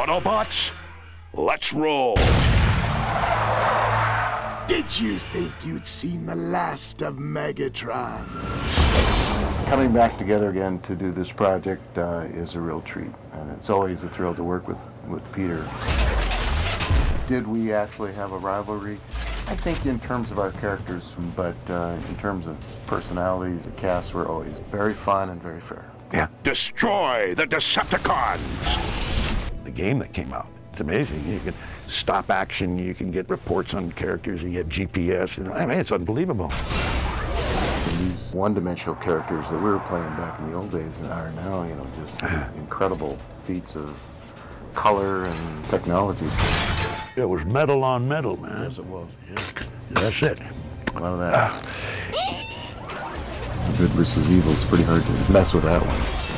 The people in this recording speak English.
Autobots, let's roll. Did you think you'd seen the last of Megatron? Coming back together again to do this project uh, is a real treat, and it's always a thrill to work with, with Peter. Did we actually have a rivalry? I think in terms of our characters, but uh, in terms of personalities, the casts were always very fun and very fair. Yeah. Destroy the Decepticons! The game that came out, it's amazing. You can stop action, you can get reports on characters, you get GPS, and I mean, it's unbelievable. And these one-dimensional characters that we were playing back in the old days are now, you know, just incredible feats of color and technology. It was metal on metal, man. Yes, it was. That's it. A lot of that. Ah. Good versus evil is pretty hard to mess with that one.